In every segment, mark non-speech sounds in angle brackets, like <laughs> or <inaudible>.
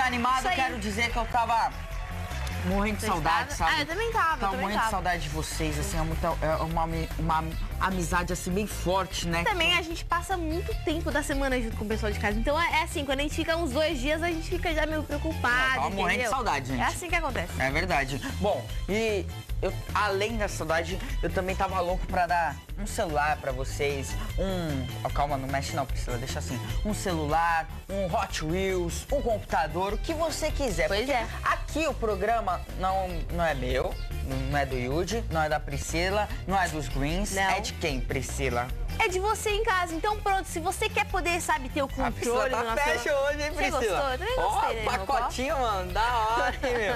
Animado. Quero dizer que eu tava morrendo de saudade, sabe? Ah, eu também tava, eu Tava morrendo de tava. saudade de vocês, assim, é, muita, é uma, uma amizade, assim, bem forte, né? Também a gente passa muito tempo da semana junto com o pessoal de casa. Então é é assim, quando a gente fica uns dois dias, a gente fica já meio preocupado. Tava morrendo de saudade, gente. É assim que acontece. É verdade. Bom, e eu, além da saudade, eu também tava louco pra dar um celular pra vocês, um... ó, calma, não mexe não, Priscila, deixa assim. Um celular, um Hot Wheels, um computador, o que você quiser. Pois é. Aqui o programa não, não é meu, não é do Yudi, não é da Priscila, não é dos Greens. Não. É de quem, Priscila? É de você em casa. Então pronto, se você quer poder, sabe, ter o A controle tá do nosso... fashion hoje, hein, Você Priscila? gostou? Eu também gostei, né, meu pacotinho, mano, da hora, hein, meu?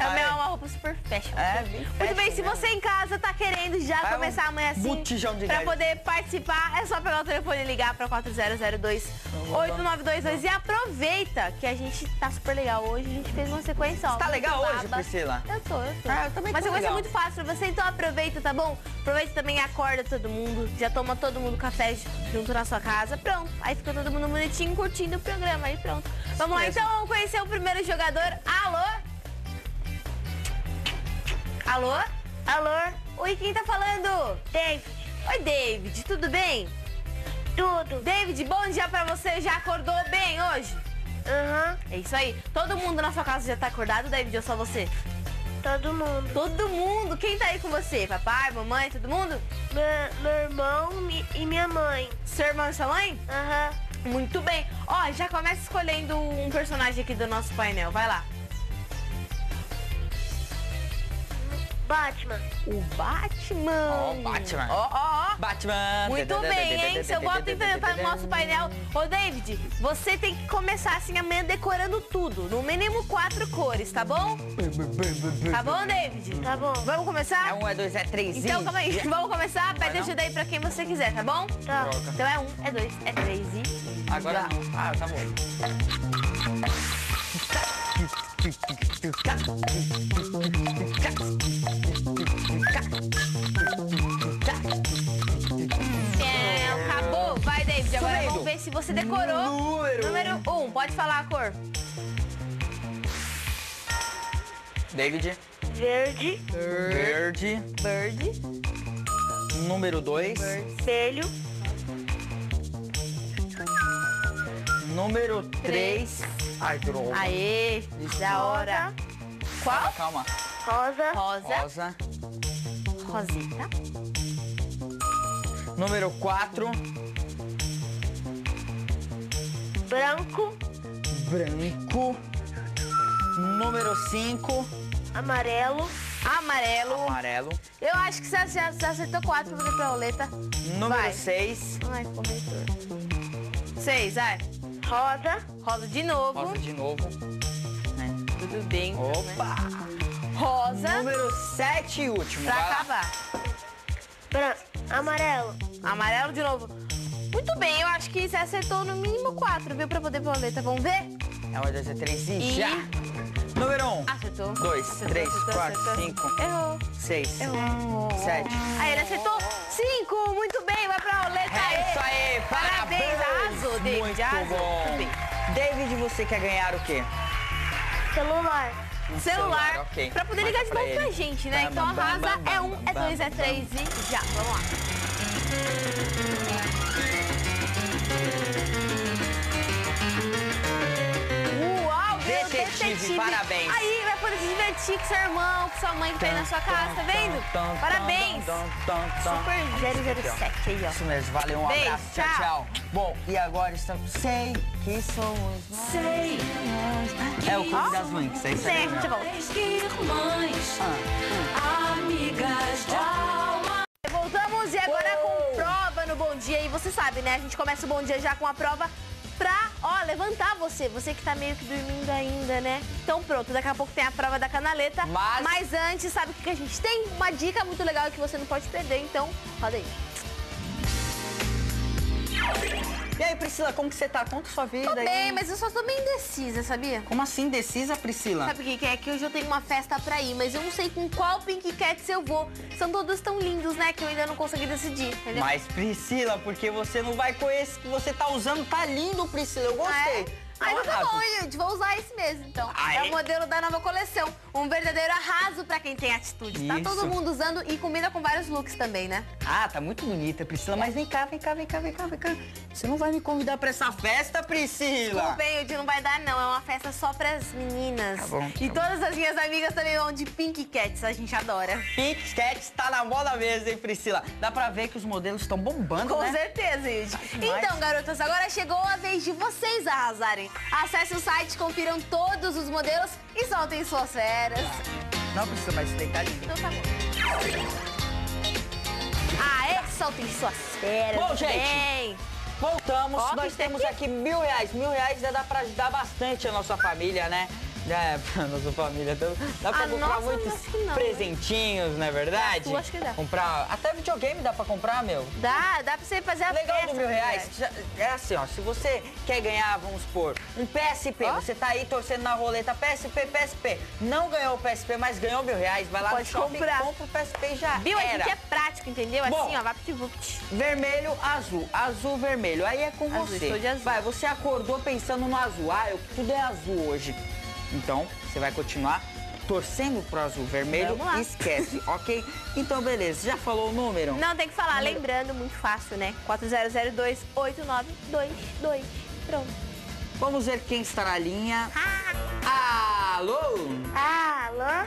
<laughs> É uma roupa super fashion. É, bem Muito bem, fashion se mesmo. você em casa tá querendo já Vai um começar amanhã assim, de pra gás. poder participar, é só pegar o telefone e ligar pra 4002 8922 e aproveita que a gente tá super legal hoje, a gente fez uma sequência, ó. Você tá legal hoje, baba. Priscila? Eu tô, eu tô. Ah, eu também Mas tô a sequência é muito fácil pra você, então aproveita, tá bom? Aproveita também e acorda todo mundo, já toma todo mundo café junto na sua casa, pronto. Aí fica todo mundo bonitinho curtindo o programa, aí pronto. Vamos lá, então vamos conhecer o primeiro jogador. Alô? Alô? Alô? Oi, quem tá falando? David. Oi, David, tudo bem? Tudo. David, bom dia pra você. Já acordou bem hoje? Aham. É isso aí. Todo mundo na sua casa já tá acordado, David, ou só você? Todo mundo. Todo mundo. Quem tá aí com você? Papai, mamãe, todo mundo? Meu, meu irmão e minha mãe. Seu irmão e sua mãe? Aham. Muito bem. Ó, já começa escolhendo um personagem aqui do nosso painel. Vai lá. Batman. O Batman. Ó, o Batman. Ó, ó, ó. Batman. Muito bem, hein? Seu voto tá no nosso painel. Ô, David, você tem que começar assim amanhã decorando tudo. No mínimo quatro cores, tá bom? Tá bom, David? Tá bom. Vamos começar? É um, é dois, é três. Então, calma aí. Vamos começar? Pede não? ajuda aí pra quem você quiser, tá bom? Tá. Então é um, é dois, é três e... Agora não. Ah, tá bom. É, se você decorou. Número. Número um. Pode falar a cor. David. Verde, Verde. Bird. Número dois. vermelho, Número três. Ai, droga. Aê, da hora. Qual? Calma. rosa, Rosa. Rosa. Rosita. Número quatro. Branco, Branco. Número cinco. amarelo, Amarelo. Amarelo. Eu acho que você acertou quatro pra pra roleta. Número Vai. seis. Ai, corretor. Seis, vai. rosa, Rosa de novo. Rosa de novo. É. Tudo bem. né? Opa! Rosa. Número sete e último. Pra acabar. bran amarelo, Amarelo de novo. Muito bem, eu acho que você acertou no mínimo quatro, viu? Pra poder pra roleta. Vamos ver? É uma, dois, três e, E- já! Número um. Acertou. Dois, Acertou, três, acertou, quatro, acertou. cinco. Errou. Seis. Errou. Sete. Aí ele acertou cinco. Muito bem, vai pra roleta. É isso aí, Parabéns, parabéns! arrasou, David, Muito arrasou. bom. David, você quer ganhar o quê? celular, Um Celular, ok. pra poder ligar de novo pra gente, né? Bam, Então bam, arrasa, bam, é um, é dois, é três e já. Vamos lá. Detetive, parabéns. Aí vai poder se divertir com seu irmão, com sua mãe que tá aí na sua casa, tá vendo? Parabéns. Super 007 aí, ó. Isso mesmo, valeu, um Beijo, abraço, tchau, tchau. tchau. Bom, e agora estamos. Sei que somos nós. Sei. É o Clube das Mães, é isso aí. Certo, bom. Irmãs, amigas de alma. Voltamos e agora com prova no Bom Dia. E você sabe, né? A gente começa o Bom Dia já com a prova pra, ó, levantar você. Você que tá meio que dormindo ainda, né? Então pronto, daqui a pouco tem a prova da canaleta. Mas- antes, sabe o que que a gente tem? Uma dica muito legal que você não pode perder. Então, roda aí. E aí, Priscila, como que você tá? Conta sua vida Tô bem, mas eu só tô meio indecisa, sabia? Como assim, indecisa, Priscila? Sabe o que que é? Que hoje eu tenho uma festa pra ir, mas eu não sei com qual Pink Cats eu vou. São todos tão lindos, né? Que eu ainda não consegui decidir, entendeu? Mas, Priscila, porque você não vai com esse que você tá usando, tá lindo, Priscila, eu gostei. Ah, Ah, então tá arraso. bom, gente. Vou usar esse mesmo, então. Ai. É o modelo da nova coleção. Um verdadeiro arraso pra quem tem atitude. Tá Isso. todo mundo usando e combina com vários looks também, né? Ah, tá muito bonita, Priscila. Mas vem cá, vem cá, vem cá, vem cá, vem cá. Você não vai me convidar pra essa festa, Priscila? Desculpa, hein, o dia não vai dar, não. É uma festa só pras meninas. Tá bom, E tá todas as minhas amigas também vão de Pink Cats. A gente adora. Pink Cats tá na moda mesmo, hein, Priscila? Dá pra ver que os modelos estão bombando, Com né? certeza, Yudi. demais. Então, garotas, agora chegou a vez de vocês arrasarem. Acesse o site, confiram todos os modelos e soltem suas feras. Não, Priscila, mas isso daí tá lindo. Então tá bom. Aê, soltem suas feras. Bom, gente. Bem. Voltamos, Ó, nós temos aqui. aqui mil reais. Mil reais já dá pra ajudar bastante a nossa família, né? <laughs> É, pra nossa família. Dá dá pra A comprar nossa, muitos não, né? presentinhos, não é verdade? A sua, acho que dá. Comprar. Até videogame dá pra comprar, meu. Dá, dá pra você fazer a Legal festa. do mil né? reais, é assim, ó, se você quer ganhar, vamos supor, um PSP, Ó. você tá aí torcendo na roleta PSP, PSP, não ganhou o PSP, mas ganhou mil reais, vai lá Pode no shopping, comprar. compra o PSP e já Viu? A era. gente é prático, entendeu? Bom. Assim, ó, vapt-vupt. Vermelho, azul, azul, vermelho, aí é com Azul, você. estou de azul. Vai, você acordou pensando no azul, ah, eu, tudo é azul hoje. Então, você vai continuar torcendo pro azul, vermelho, lá. esquece, <laughs> ok? Então, beleza, já falou o número? Não, tem que falar. Lembrando, muito fácil, né? 4002-8922. Pronto. Vamos ver quem está na linha. Ah, Alô? Alô?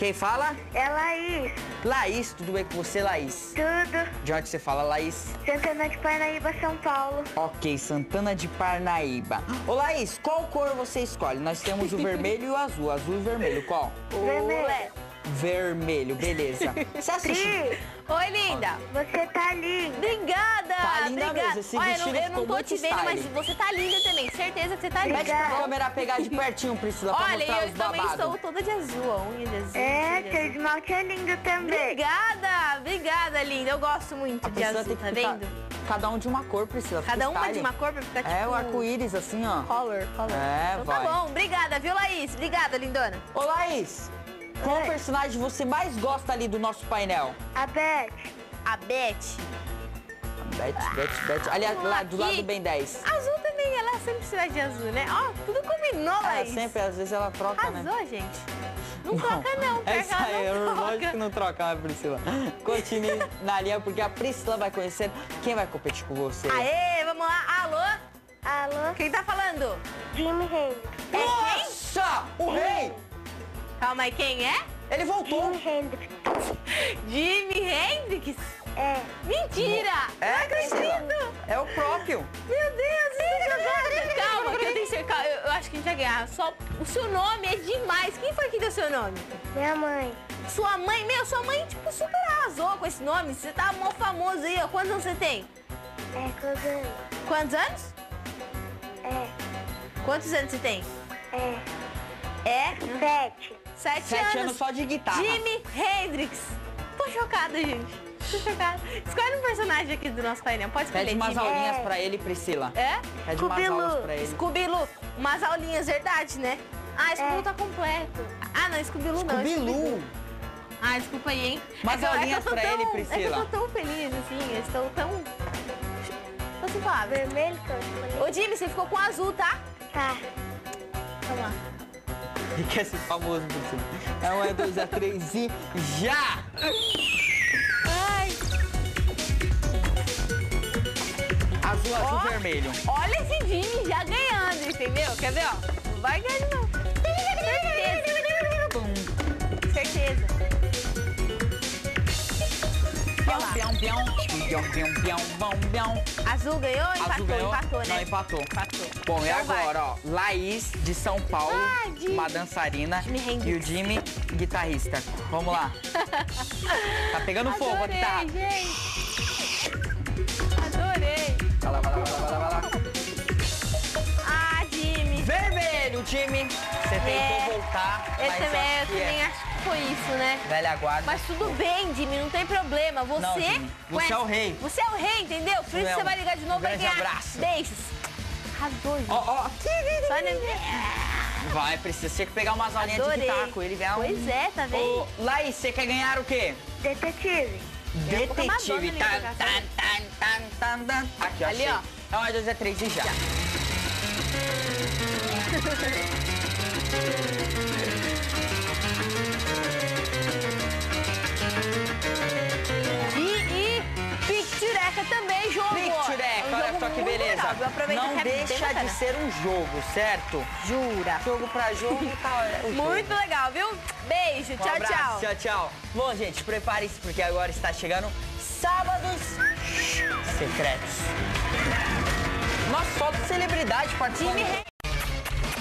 Quem fala? É Laís. Laís, tudo bem com você, Laís? Tudo. De onde você fala, Laís? Santana de Parnaíba, São Paulo. Ok, Santana de Parnaíba. Ô, Laís, qual cor você escolhe? Nós temos o <laughs> vermelho e o azul. Azul e vermelho, qual? Vermelho. Vermelho, beleza. Você assiste? Pri, Oi, linda. você tá linda. Obrigada. Tá linda obrigada. mesmo, esse Olha, eu não, eu não tô te vendo, mas você tá linda também. Certeza que você tá linda. Pede pra tá câmera pegar de pertinho, Priscila, pra Olha, mostrar eu também estou toda de azul, a unha de azul. É, seu esmalte é lindo também. Obrigada, obrigada, linda. Eu gosto muito A de azul, tá ficar vendo? cada um de uma cor, Priscila. Cada uma style. de uma cor pra ficar tipo... É, o arco-íris assim, ó. Color, color. É, então vai. tá bom, obrigada, viu, Laís? Obrigada, lindona. Ô, Laís, qual personagem você mais gosta ali do nosso painel? A Beth. A Beth. Beth, Beth, Beth. Ali Vamos lá do lado do Ben 10. Azul também, ela sempre se de azul, né? Ó, tudo combinou, Ela Laís. sempre, às vezes ela troca, né? Arrasou, gente. Não, troca não, É que isso ela aí, não eu troca. lógico que não troca, né, Priscila? Continue <laughs> na linha, porque a Priscila vai conhecer quem vai competir com você. Aê, vamos lá. Alô? Alô? Quem tá falando? Jimmy Hendrix. Nossa! O rei! Calma aí, quem é? Ele voltou! Jimmy Hendrix. <laughs> Jimi Hendrix? É. Mentira! É, acredito! É o próprio. Meu Deus, tá jogando! Calma, que eu tenho certeza. Eu, eu acho que a gente vai ganhar. Só, o seu nome é demais. Quem foi que deu seu nome? Minha mãe. Sua mãe, meu, sua mãe, tipo, super arrasou com esse nome. Você tá mó famoso aí, ó. Quantos anos você tem? É, Cogano. Quantos anos? É. Quantos anos você tem? É. É? Sete. Sete, Sete anos só de guitarra. Jimi Hendrix. Tô chocada, gente. Tô chocada. Escolhe um personagem aqui do nosso painel. Pode escolher, Pede umas Jimmy. aulinhas É. pra ele, Priscila. É? Pede umas Scooby-Loo. aulas pra ele. Umas aulinhas, verdade, né? Ah, Scooby-Loo É. tá completo. Ah, não, Scooby-Loo não. Scooby-Loo. Ah, desculpa aí, hein? Umas É é aulinhas tô pra ele, tão- É que Priscila. eu tô tão feliz, assim. Eu estou tão... Tô sem palavras. Vermelho que eu escolhi. Ô, Jimmy, você ficou com azul, tá? Tá. Vamos lá. Ele quer ser famoso, Priscila. É um, é dois, é três e já! Ai, Azul, azul, Ó. vermelho. olha esse Jimmy já ganhando, entendeu? Quer ver, ó? Não vai ganhar de novo. Certeza. Certeza. Pião, pião, pião. Pião, pião, pião, pião. Azul ganhou? Empatou, Azul ganhou? empatou, né? Não, empatou. Empatou. Bom, e Então vai. agora, ó, Laís, de São Paulo, Ah, uma dançarina, e o Jimmy, guitarrista. Vamos lá. <laughs> tá pegando fogo a Adorei, guitarra. gente. Adorei. Vai vai vai lá, vai lá, vai lá. Jimmy. Você tentou É. voltar, Eu mas também, eu acho que também é acho que foi isso, né? velha guarda. Mas tudo bem, Jimmy, não tem problema. Você. Não, Jimmy, você é o rei. Você é o rei, entendeu? Por isso é você um vai ligar de novo, vai grande ganhar. abraço. Beijos. Arrasou, Jimmy. Ó, ó. Vai, precisa. Você tem que pegar umas aulinhas de Adorei. com ele. ganhar um- Pois é, tá vendo? Ô, Laís, você quer ganhar o quê? Detetive. uma Detetive. Tan, tan, tan, tan, tan, tan. Aqui, ó. Ali, achei. ó. É um, dois, é três e já. E, e Pictureca também, jogo. Pictureca, É um olha só que beleza. Não deixa bacana. de ser um jogo, certo? Jura. Jogo pra jogo, tá? é jogo. Muito legal, viu? Beijo, Um tchau, abraço, tchau. tchau, tchau. Bom, gente, prepare-se porque agora está chegando sábados secretos. Nossa, só de celebridade participando.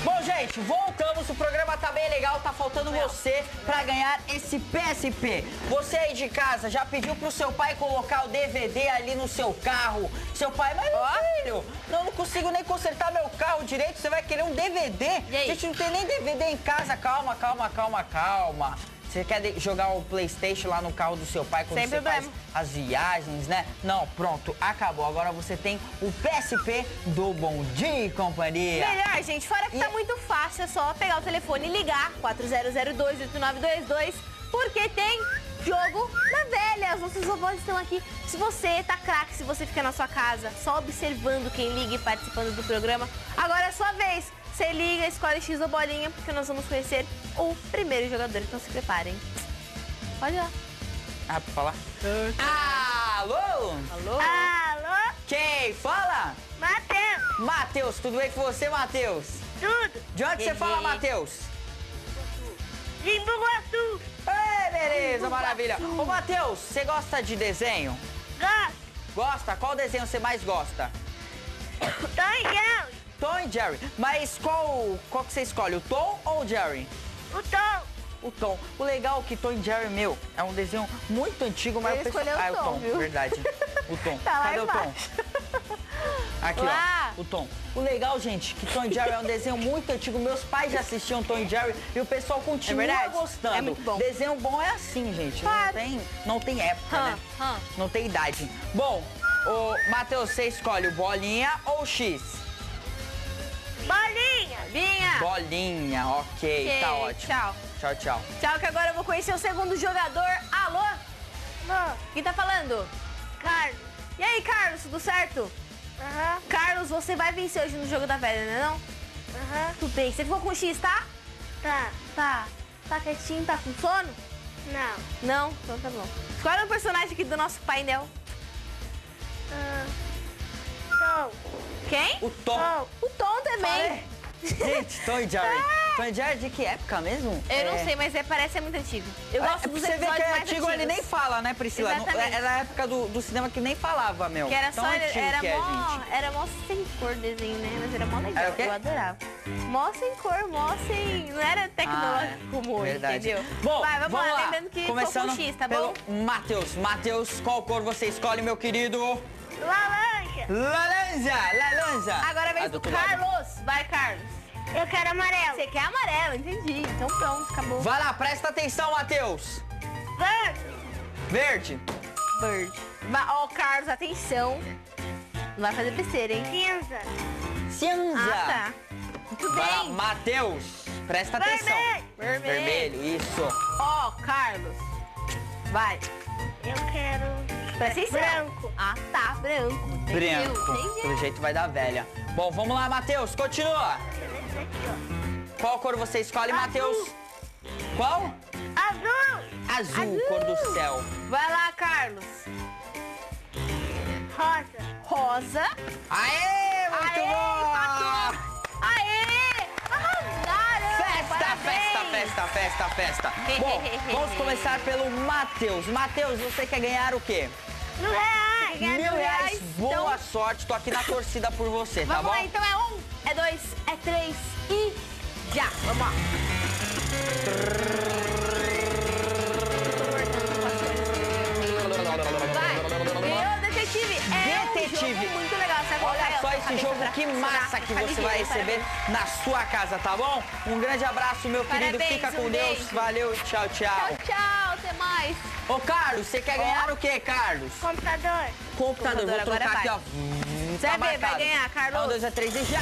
Bom, gente, voltamos. O programa tá bem legal. Tá faltando você pra ganhar esse PSP. Você aí de casa já pediu pro seu pai colocar o DVD ali no seu carro. Seu pai, mas meu filho, não, não consigo nem consertar meu carro direito. Você vai querer um DVD? Gente, não tem nem DVD em casa. Calma, calma, calma, calma. Você quer jogar o Playstation lá no carro do seu pai quando Sem você problema. faz as viagens, né? Não, pronto, acabou. Agora você tem o PSP do Bom Dia e Companhia. Melhor, gente, fora que E- tá muito fácil, é só pegar o telefone e ligar 4002-8922, porque tem jogo da velha. Os nossos avós estão aqui. Se você tá craque, se você fica na sua casa, só observando quem liga e participando do programa, agora é a sua vez. Você liga, escolhe X ou bolinha, porque nós vamos conhecer o primeiro jogador. Então se preparem. Pode ir lá. Ah, pra falar? Alô? Alô? Alô? Quem fala? Matheus? Matheus, tudo bem com você, Matheus? Tudo? De onde você fala, Matheus? Jimbuguaçu? Ei, beleza, maravilha. Ô, Matheus, você gosta de desenho? Gosto? Gosta? Qual desenho você mais gosta? <coughs> Tom? Tom e Jerry. Mas qual, qual que você escolhe, o Tom ou o Jerry? O Tom? O Tom. O legal é que Tom e Jerry, meu, é um desenho muito antigo, mas Ele o pessoal... escolheu o ah, é o Tom, Tom, viu? verdade. O Tom. <laughs> Tá Cadê o Tom? <laughs> Aqui, Lá. ó, o Tom. O legal, gente, que Tom e Jerry é um desenho muito antigo. Meus pais já assistiam Tom e Jerry e o pessoal continua É gostando. É muito bom. Desenho bom é assim, gente. Não tem, não tem época, Hã, né? hã. Não tem idade. Bom, o Matheus, você escolhe o bolinha ou o X? Bolinha? Vinha. Bolinha, ok, Ok, tá ótimo. Tchau. Tchau, tchau. Tchau, que agora eu vou conhecer o segundo jogador. Alô? Não. Quem tá falando? Carlos? E aí, Carlos, tudo certo? Aham. Carlos, você vai vencer hoje no jogo da velha, né não? Aham. Tudo bem. Você ficou com X, tá? Tá. Tá. Tá quietinho, tá com sono? Não. Não? Então tá bom. Escolhe um personagem aqui do nosso painel. Ah. Tom. Quem? O Tom. Tom. O Tom também. Gente, Tom e Jerry. <laughs> Tom e Jerry de que época mesmo? Eu não É- sei, mas é, parece ser muito antigo. Eu gosto é, dos você vê que é antigo, ele nem fala, né, Priscila? Não- Exatamente. Era a época do, do cinema que nem falava, meu. Que era Tão só, antigo era que é, mó, gente. era mó sem cor desenho, né? Mas era mó legal, Era eu adorava. Mó sem cor, mó sem... Não era tecnológico Ah, é. como hoje, entendeu? Bom, Vai, vamos, lá. Lembrando que Começando tô com X, tá bom? Matheus. Matheus, qual cor você escolhe, meu querido? Laranja? Laranja, laranja. Agora vem Ah, do. Carlos. Vai, Carlos. Eu quero amarelo. Você quer amarelo, entendi. Então pronto, acabou. Vai lá, presta atenção, Matheus. Verde? Verde. Vai, ó, Carlos, atenção. Não vai fazer besteira, hein? Cinza? Cinza. Ah, tá. Muito Vai bem. Matheus. Presta atenção. Vermelho? Vermelho. Vermelho, isso. Ó, Carlos. Vai. Eu quero... Branco. Ah, tá, branco. Entendeu? Branco. Entendi. Pelo jeito vai dar velha. Bom, vamos lá, Matheus. Continua. Qual cor você escolhe, Matheus? Qual? Azul? Azul, Azul. cor do céu. Vai lá, Carlos. Rosa? Rosa. Aê, muito Aê, bom! empatou. Festa, festa, festa. <laughs> Bom, vamos começar pelo Matheus. Matheus, você quer ganhar o quê? Mil reais? Mil reais. Boa Então, sorte. Tô aqui na torcida por você, tá vamos bom? lá, então é um, é dois, é três e já. Vamos lá. Vai. O detetive. É Jogo muito legal. Sabe Olha só esse jogo, que massa que você vai receber na sua casa, tá bom? Um grande abraço, meu querido. Fica com Deus. Valeu, tchau, tchau. Tchau, tchau. Até mais. Ô, Carlos, você quer ganhar o quê, Carlos? Computador? Computador. Vou trocar agora aqui, vai. ó. Você tá vai ganhar, Carlos. Um, dois, é três e já!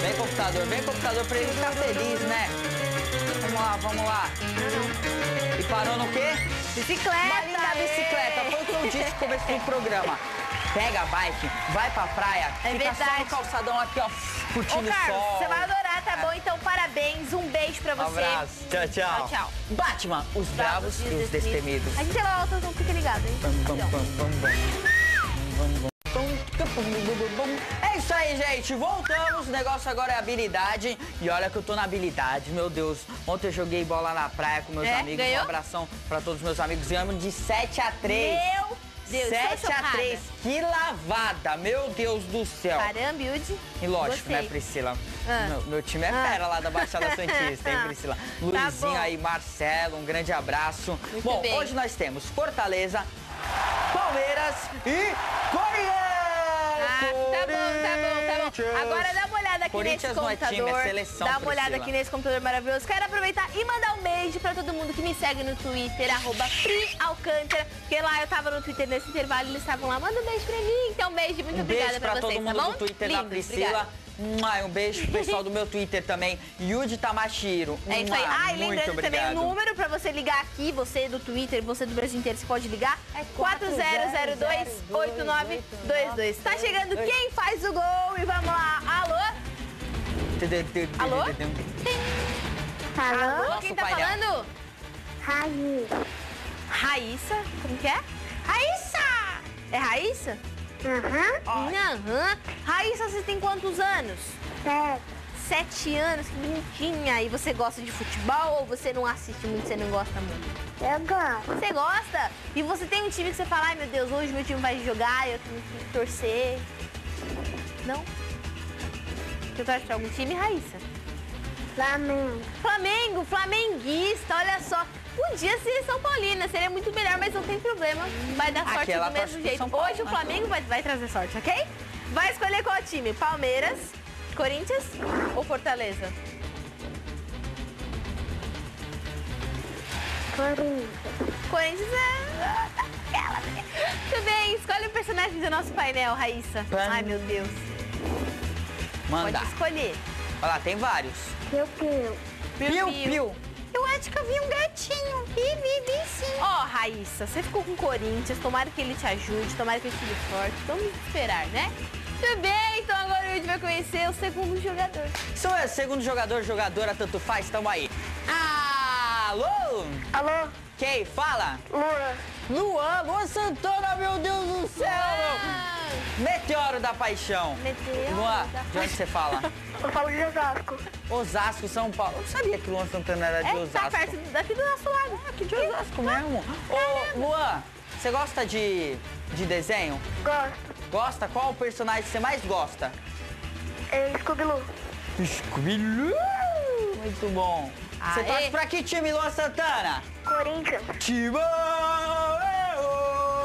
Vem, computador, vem, computador, pra ele ficar feliz, né? Vamos lá, vamos lá. E parou no quê? Bicicleta. Ê. bicicleta. Foi o que eu disse no começo do programa. pega a bike, vai pra praia, É fica só no verdade. calçadão aqui, ó, Ô, curtindo o Carlos, sol. você vai adorar, tá bom? Então, parabéns, um beijo pra Um você. abraço. Tchau, tchau. Tchau, tchau. Batman, os bravos e os destemidos. A gente é volta, então fica ligado, hein? Bam, bam, Então. bam, bam, bam. É isso aí, gente. Voltamos. O negócio agora é habilidade. E olha que eu tô na habilidade, meu Deus. Ontem eu joguei bola na praia com meus É? amigos. Ganhou? Um abração pra todos os meus amigos. Ganhamos de 7 a 3. Meu Deus, tô 7 a chocada. 3. Que lavada, meu Deus do céu. Caramba, Yudi. E lógico, Gostei. né, Priscila? Ah. Meu, meu time é Ah. fera lá da Baixada <laughs> Santista, hein, Priscila? Tá Luizinho bom. aí, Marcelo, um grande abraço. Muito bom, bem. hoje nós temos Fortaleza, Palmeiras e Corinthians! Tá bom, tá bom, tá bom. Agora dá uma aqui Corinthians nesse é computador. time, é seleção, dá uma olhada Priscila. aqui nesse computador maravilhoso. Quero aproveitar e mandar um beijo pra todo mundo que me segue no Twitter, arroba Pri Alcântara. Porque lá eu tava no Twitter nesse intervalo e eles estavam lá. Manda um beijo pra mim. Então, um beijo, muito Um obrigada beijo pra pra vocês, todo mundo tá bom? do Twitter da Lindos, Priscila. obrigada. Um beijo pro pessoal do meu Twitter também. Yudi Tamashiro. É isso aí. Ah, e lembrando obrigado. também o número pra você ligar aqui, você do Twitter, você do Brasil inteiro, você pode ligar. É 4002-8922. Tá chegando quem faz o gol e vamos lá. Alô? Alô? Quem tá falando? Raí. Raíssa? Como que é? Raíssa! É Raíssa? Aham. Aham. Raíssa, você tem quantos anos? Sete. Sete anos, que bonitinha. E você gosta de futebol ou você não assiste muito, você não gosta muito? Eu gosto. Você gosta? E você tem um time que você fala, ai meu Deus, hoje meu time vai jogar, eu tenho que torcer. Não? Você torce pra algum time, Raíssa? Flamengo. Flamengo, flamenguista, olha só. Podia ser São Paulina, seria muito melhor, mas não tem problema. Vai dar sorte Aquela do torce mesmo jeito. Paulo, Hoje o né? Flamengo vai, vai trazer sorte, ok? Vai escolher qual time? Palmeiras, Corinthians ou Fortaleza? Corinthians. Corinthians é. Aquela. Tudo bem, escolhe o personagem do nosso painel, Raíssa. Pan- Ai, meu Deus. Manda. Pode escolher. Olha lá, tem vários. Piu, piu. Piu, piu. Eu acho que eu vi um gatinho. Vi, vi, vi sim. Ó, Raíssa, você ficou com o Corinthians, tomara que ele te ajude, tomara que ele fique forte. Vamos esperar, né? Tudo bem, então agora a gente vai conhecer o segundo jogador. Isso é segundo jogador, jogadora, tanto faz, tamo aí. Alô? Alô? Quem? Fala. Lua. Luan, Luan Santana, meu Deus do céu. Ah, Meteoro da paixão. Meteoro Luan, da de onde você fala? <laughs> Eu falo de Osasco. Osasco, São Paulo. Eu não sabia que Luan Santana era de É, Osasco. tá perto daqui do nosso lado. Aqui de Osasco mesmo. Ô, Luan, você gosta de, de desenho? Gosto. Gosta? Qual o personagem que você mais gosta? É Scooby-Doo. Scooby-Doo. Muito bom. Você torce pra que time, Luan Santana? Corinthians. Timão!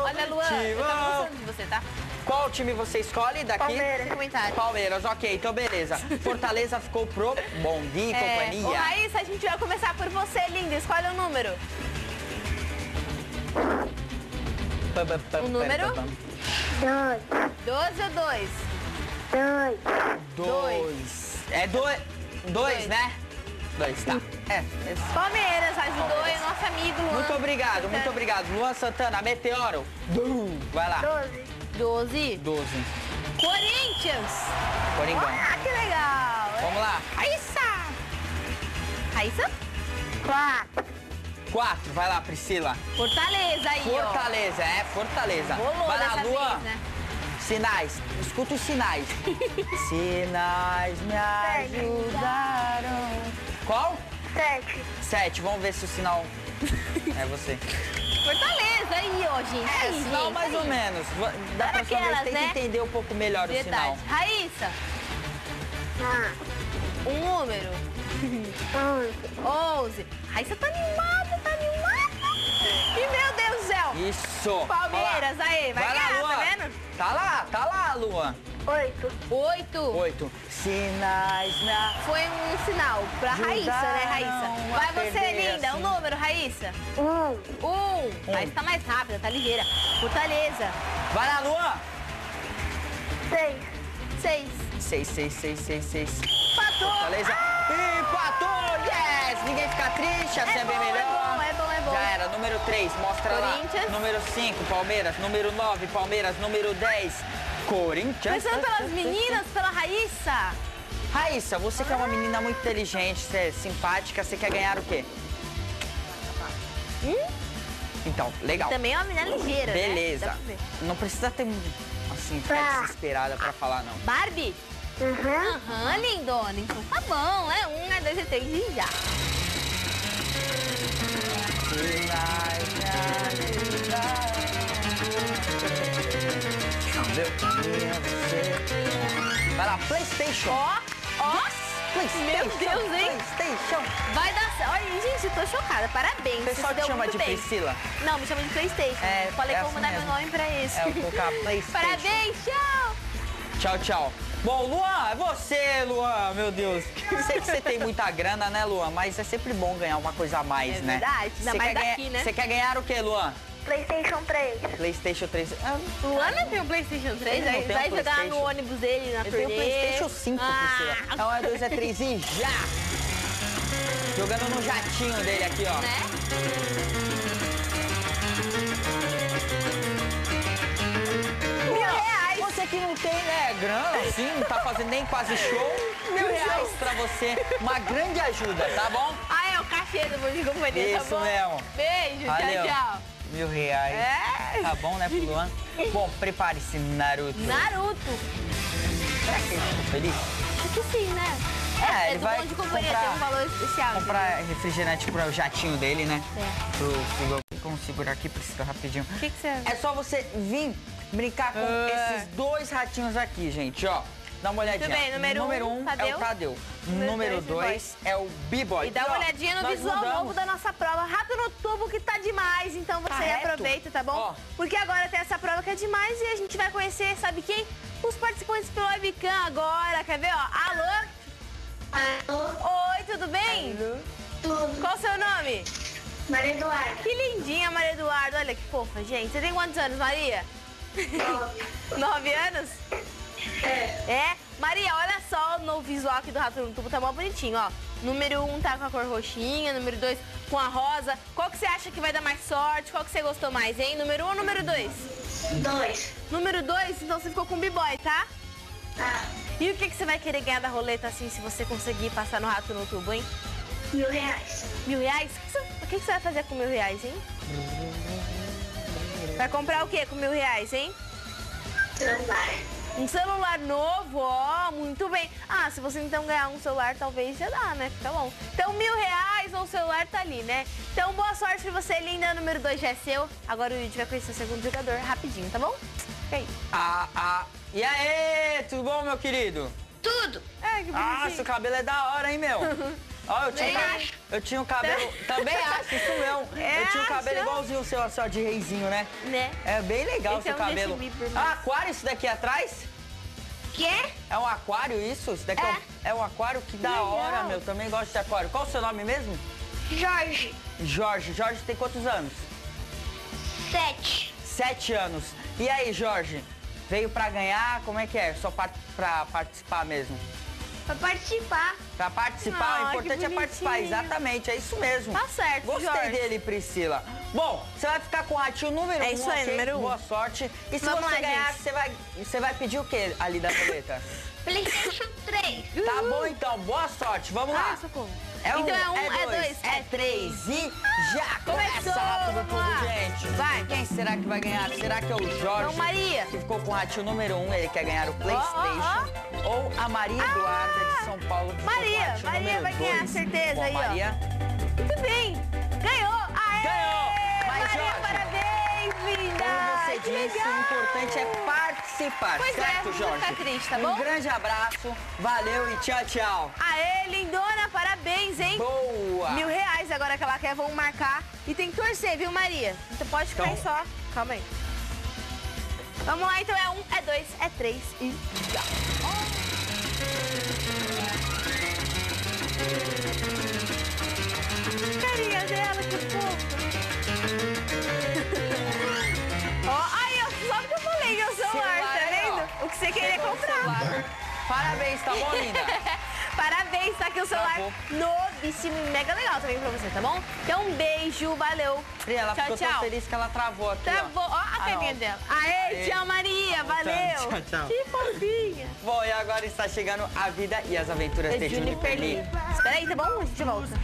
Olha, Luan, eu tava Timão! gostando de você, tá? Qual time você escolhe daqui? Palmeiras. Comentário. Palmeiras, ok, então beleza. <laughs> Fortaleza ficou pro Bom Dia e É, ô, Companhia. Raíssa, a gente vai começar por você, linda. Escolhe o número. O número? Dois. 12 ou 2? Dois. pam. Dois. É dois. Dois, Dois. né? Dois, tá. É, esse. Palmeiras ajudou Palmeiras. o nosso amigo Luan. Muito obrigado, muito obrigado. Luan Santana, Meteoro. Vai lá. Doze. 12. Doze. Corinthians. Coringão. Ah, que legal. Vamos lá. Raíssa. Raíssa? Quatro. Quatro. Vai lá, Priscila. Fortaleza aí, Fortaleza, é Fortaleza. ó. Rolou Vai lá, Luan. vez, né? Sinais. Escuta os sinais. <laughs> sinais me ajudaram. Qual? Sete. Sete. Vamos ver se o sinal é você. Fortaleza aí, ó, gente. É, aí, sinal gente, mais aí. ou menos. Da Era próxima vez tenta né? entender um pouco melhor o sinal. Verdade. Raíssa, Ah. um número. <laughs> Onze. 11. Raíssa tá animada, tá animada. E meu Deus do céu. Isso. Palmeiras, aí, vai lá, ganhar, tá vendo? Tá lá, tá lá, Luan. Oito. 8. Oito. Sinais me a- Foi um sinal pra Raíssa, né, Raíssa? A Vai você, linda. assim. Um número, Raíssa. Um. Um. Raíssa tá mais rápida, tá ligeira. Fortaleza. Vai lá, Luan. Seis. Seis. Seis, seis, seis, seis, seis. Empatou. Fortaleza. Empatou, yes! Ninguém fica triste, assim é, bem bom, melhor. É bom. Já era. Número 3, mostra Corinthians. lá. Número 5, Palmeiras. Número 9, Palmeiras. Número 10, Corinthians. Pensando pelas meninas, pela Raíssa. Raíssa, você que é uma menina muito inteligente, você é simpática, você quer ganhar o quê? Hum? Então, legal. Também é uma menina ligeira, né? Beleza. Ver. Não precisa ter, assim, ficar Ah. desesperada pra falar, não. Barbie? Uhum. Aham, lindona. Então tá bom, é um, é dois, é três e já. Vai lá, Playstation. Ó, ó. Playstation. Meu Deus, hein? Playstation. Vai dar certo. Olha, gente, tô chocada. Parabéns. O pessoal te chama de bem. Priscila? Não, me chama de Playstation. É, Falei é como assim mudar meu nome pra isso. É, eu vou colocar <laughs> Playstation. Parabéns, tchau. Tchau, tchau. Bom, Luan, é você, Luan, meu Deus. Sei que você tem muita grana, né, Luan? Mas é sempre bom ganhar uma coisa a mais, É né? verdade, ainda Você mais quer daqui, ganhar- né? Você quer ganhar o quê, Luan? Playstation 3. Playstation 3. Ah, Luana tem um Playstation 3, Eu não aí tenho vai um jogar no ônibus dele na eu turnê. tenho o Playstation 5, Priscila. ah, É um, é dois, é três e já! Jogando no jatinho dele aqui, ó. Né? Que não tem, né, grana, assim, não tá fazendo nem quase show, mil reais pra você. Uma grande ajuda, tá bom? Ah, é o cachê do Bom de Companhia, tá Isso bom? mesmo. Beijo, Valeu. tchau, tchau. Mil reais. É. Tá bom, né, pro Luan? Bom, prepare-se, Naruto. Naruto. Será que ele ficou feliz? Acho que sim, né? É, É, ele vai Companhia, comprar- tem um valor especial. Comprar refrigerante pro jatinho dele, né? É. Pro, pro, vamos segurar aqui, precisa rapidinho. O que que você... É só você vir brincar com Ah. esses dois ratinhos aqui, gente, ó. Dá uma olhadinha. bem, número um, um é Tadeu. o Tadeu. Número Número dois, dois é o B-Boy. E dá ó, uma olhadinha no visual mudamos. novo da nossa prova. Rato no tubo que tá demais, então você Tá reto? aproveita, tá bom? Ó. Porque agora tem essa prova que é demais e a gente vai conhecer, sabe quem? Os participantes pelo webcam agora, quer ver, ó? Alô? Alô? Oi, tudo bem? Tudo. Qual o seu nome? Maria Eduarda. Que lindinha, Maria Eduardo. Olha que fofa, gente. Você tem quantos anos, Maria? Nove. Nove anos? É. É? Maria, olha só no visual aqui do Rato no Tubo, tá mó bonitinho, ó. Número um tá com a cor roxinha, número dois com a rosa. Qual que você acha que vai dar mais sorte? Qual que você gostou mais, hein? Número um ou número dois? Dois. Número dois, então você ficou com o B-Boy, tá? Tá. E o que, que você vai querer ganhar da roleta assim se você conseguir passar no Rato no Tubo, hein? Mil reais. Mil reais? O que, que que você vai fazer com mil reais, hein? Vai comprar o que com mil reais, hein? Celular. Um celular novo, ó, muito bem. Ah, se você então ganhar um celular, talvez já dá, né? Tá bom. Então, mil reais ou o celular tá ali, né? Então, boa sorte pra você, linda. Número dois já é seu. Agora o Luigi vai conhecer o segundo jogador rapidinho, tá bom? Aí. Ah, ah. E aí, tudo bom, meu querido? Tudo. É, que Ah, bonitinho. seu cabelo é da hora, hein, meu? <laughs> Ó, eu tinha, eu tinha um cabelo. <laughs> Também acho, isso mesmo. É, eu tinha um cabelo igualzinho o seu, só de reizinho, né? Né? É bem legal o Esse seu é um cabelo. Ah, aquário isso daqui atrás? Quê? É um aquário isso? Isso daqui é, um, é um aquário? Que da legal. hora, meu. Também gosto de aquário. Qual o seu nome mesmo? Jorge. Jorge. Jorge tem quantos anos? Sete. Sete anos. E aí, Jorge? Veio pra ganhar? Como é que é? Só par pra participar mesmo? Pra participar. Pra participar, Ah, o importante é participar. Exatamente, é isso mesmo. Tá certo, Gostei Jorge. dele, Priscila. Bom, você vai ficar com o ratinho número É um, isso aí, ok? número um. Boa sorte. E se Vamos você lá, ganhar, gente. você vai, você vai pedir o que ali da roleta? <laughs> Playstation 3. tá bom, então. Boa sorte. Vamos lá. Ah, socorro. É um, então é um, é é dois, dois, é três e já Começou, começa rápido vamos tudo, lá. gente. Vai. Quem será que vai ganhar? Será que é o Jorge? Não, Maria. Que ficou com o ratinho número um, ele quer ganhar o Playstation. Ou a Maria Eduarda de São Paulo, que ficou com o Maria, ratinho Maria número vai ganhar, dois. certeza Bom, aí, ó. Maria, Muito bem. Como você disse, legal. o importante é participar, Pois é, certo, não Jorge? fica triste, tá Um bom? grande abraço, valeu e tchau, tchau. Aê, lindona, parabéns, hein? Boa! Mil reais agora que ela quer, vamos marcar. E tem que torcer, viu, Maria? Então pode ficar aí Então. só. Calma aí. Vamos lá, então é um, é dois, é três e já. Carinha comprar. Parabéns, tá bom, linda? Parabéns, tá <laughs> aqui o celular Travou. novíssimo e mega legal também pra você, tá bom? Então, um beijo, valeu. Pri, ela tchau, ficou tchau. tão feliz que ela travou aqui, Travou. Ó, a Ah, carinha dela. Aê, Aê. tchau, Maria. Valeu. Tchau, tchau. Que fofinha. ó. Bom, e agora está chegando a vida e as aventuras de É Juniper Lee. Espera aí, tá bom? A gente volta.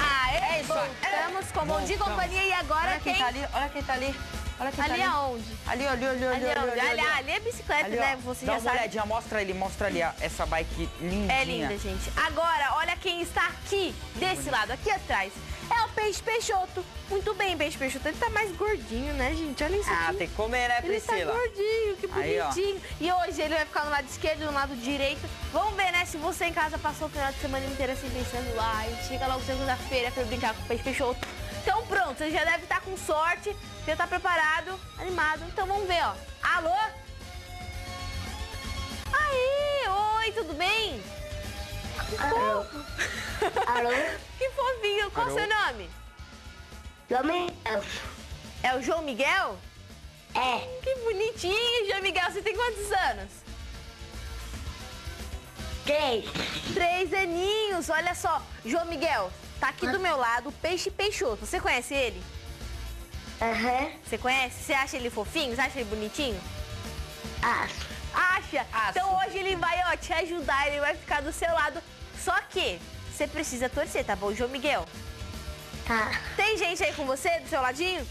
Aê, É isso voltamos com Bom Dia e Voltamos. Companhia. E agora Olha quem quem? tá ali, olha quem tá ali. Olha Ali tá ali. aonde? Ali, ali, ali, ali, Ali, ali, ali, Ali, ali. ali é bicicleta, Ali, né? Você Dá já uma sabe. olhadinha, mostra ali, mostra ali essa bike lindinha. É linda, gente. Agora, olha quem está aqui, desse lado, aqui atrás. É o Peixe Peixoto. Muito bem, Peixe Peixoto. Ele tá mais gordinho, né, gente? Olha isso Ah, aqui. tem que comer, né, Ele tá Priscila? gordinho, que Aí, bonitinho. e hoje ele vai ficar no lado esquerdo e no lado direito. Vamos ver, né, se você em casa passou o final de semana inteiro assim pensando, ai, chega logo segunda-feira pra eu brincar com o peixe peixoto. Pronto, você já deve estar com sorte, já tá preparado, animado. Então vamos ver, ó. Alô? Aí, oi, tudo bem? Alô? Alô? <laughs> Que fofinho. Qual o Alô? seu nome? Nome É o João Miguel? é Que bonitinho, João Miguel. Você tem quantos anos? três. Três aninhos, olha só. João Miguel, tá aqui do meu lado o Peixe Peixoto. Você conhece ele? Aham. Você conhece? Você acha ele fofinho? Você acha ele bonitinho? Aço. Acha? Acho. Então hoje ele vai, ó, te ajudar, ele vai ficar do seu lado. Só que você precisa torcer, tá bom, João Miguel? Tá. Tem gente aí com você, do seu ladinho?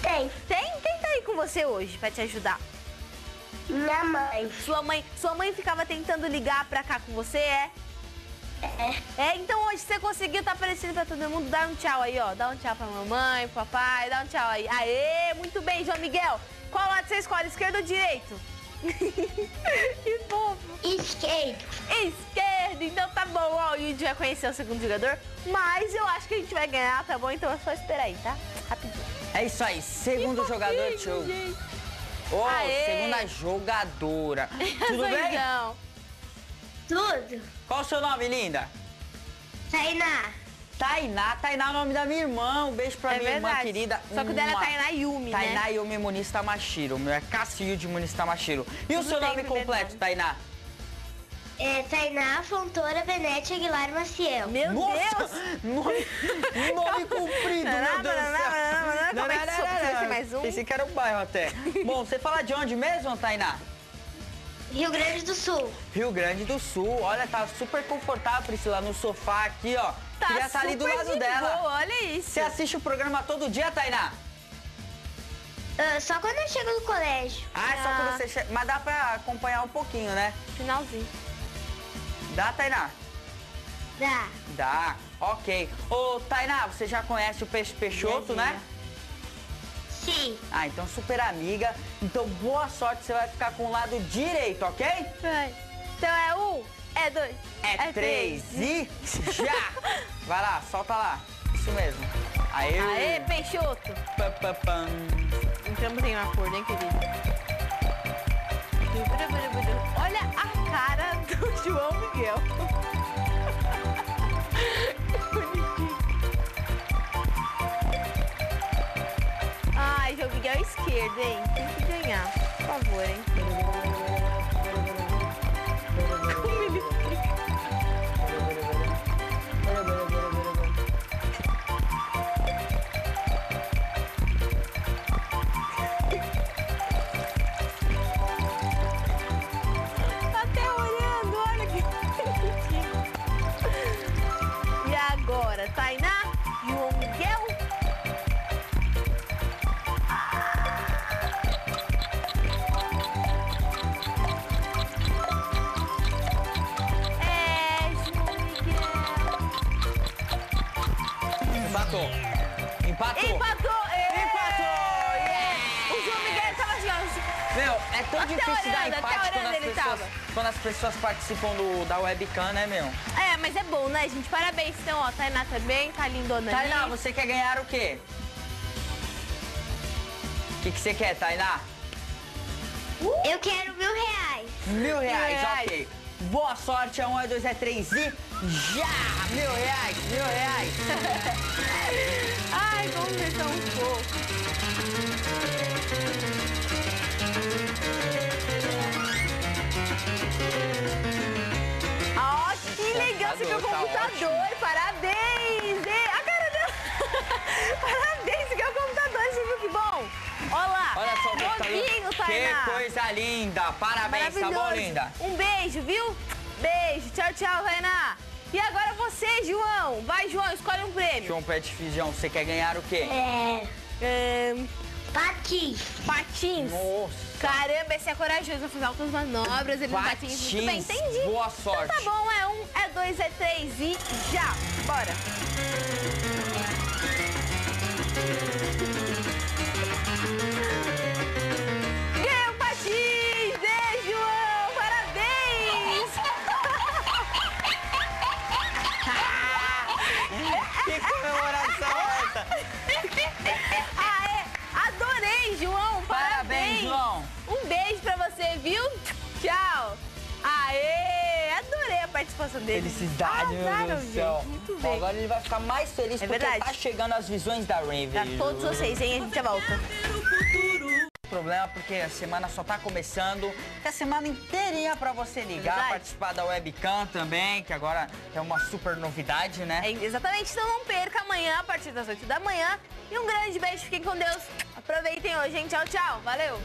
Tem. Tem? Quem tá aí com você hoje pra te ajudar? Minha mãe. Sua mãe, sua mãe ficava tentando ligar pra cá com você, é? É. É, então hoje você conseguiu, tá aparecendo pra todo mundo. Dá um tchau aí, ó. Dá um tchau pra mamãe, pro papai, dá um tchau aí. Aê, muito bem, João Miguel. Qual lado você escolhe, esquerdo ou direito? <laughs> que fofo. Esquerdo. Esquerdo, então tá bom, ó. O Yuji vai conhecer o segundo jogador, mas eu acho que a gente vai ganhar, tá bom? Então é só esperar aí, tá? Rapidinho. É isso aí, segundo Que jogador, tio. gente. Ô, Aê. segunda jogadora. <laughs> Tudo bem? Sorrisão. Tudo. Qual o seu nome, linda? Tainá. Tainá. Tainá é o nome da minha irmã. Um beijo pra É minha irmã verdade. querida. Só que o dela é Tainá Yumi, né? Tainá Yumi Muniz Tamashiro. O meu é Cassilde Muniz Tamashiro. E o Tudo seu bem, nome completo, nome. Tainá? É Tainá Fontoura Benete Aguilar Maciel. Meu Nossa! Deus! <laughs> Nome, nome <laughs> comprido, meu Deus do céu. Como é que sou? Precisa ser mais um? Pensei que era o bairro até. Bom, você fala de onde mesmo, Tainá? Rio Grande do Sul. Rio Grande do Sul. Olha, tá super confortável, Priscila, no sofá aqui, ó. Tá Queria estar ali do lado de dela. boa, olha isso. Você assiste o programa todo dia, Tainá? Ah, só quando eu chego no colégio. Ah, é só Ah. quando você chega. Mas dá pra acompanhar um pouquinho, né? Finalzinho. Dá, Tainá? Dá. Dá. Ok. Ô, Tainá, você já conhece o Peixe Peixoto, né? Sim. Ah, então super amiga. Então boa sorte, você vai ficar com o lado direito, ok? Vai. Então é um, é dois, É, três e já! <laughs> Vai lá, solta lá. Isso mesmo. Aê! Aê, Peixoto. Pam, pam, pam. Entramos em um acordo, hein, querido? Olha a cara do <laughs> João Miguel. Esquerdo, hein? Tem que ganhar. Por favor, hein? As pessoas participam do, da webcam, né, meu? É, mas é bom, né, gente? Parabéns. Então, ó, Tainá também, tá lindona ali. Tainá, você quer ganhar o quê? O que, que você quer, Tainá? Eu quero mil reais. Mil reais, reais. ok. Boa sorte, é um, é dois, é três e já! Mil reais, mil reais. <laughs> Ai, vamos ver só um pouco. Esse aqui é o tá computador, ótimo. parabéns! E, a cara dela! <laughs> parabéns, esse aqui é o computador, você viu que bom? Olha lá, Olha só o computador. novinho, Tainá. Que coisa linda. Parabéns, tá bom, linda? Um beijo, viu? Beijo, tchau, tchau, Tainá. E agora você, João. Vai, João, escolhe um prêmio. João Pet Fijão, você quer ganhar o quê? É. Ahn, Patins. patins. Nossa. Caramba, esse é corajoso, vai fazer altas manobras, ele não patins. Muito bem, Patins. entendi. Boa sorte. Então tá bom, é um, é dois, é três e já. Bora. Viu? Tchau! Aê! Adorei a participação dele. Felicidade, meu Arrasaram, Deus céu. gente. Muito Bom, bem. agora ele vai ficar mais feliz É porque verdade. tá chegando as visões da Raven. Pra todos vocês, hein? A gente já volta. problema porque a semana só tá começando. Tem a semana inteirinha pra você ligar, Verdade. participar da webcam também, que agora é uma super novidade, né? É, exatamente, então não perca amanhã, a partir das 8 da manhã. E um grande beijo, fiquem com Deus. Aproveitem hoje, hein? Tchau, tchau. Valeu!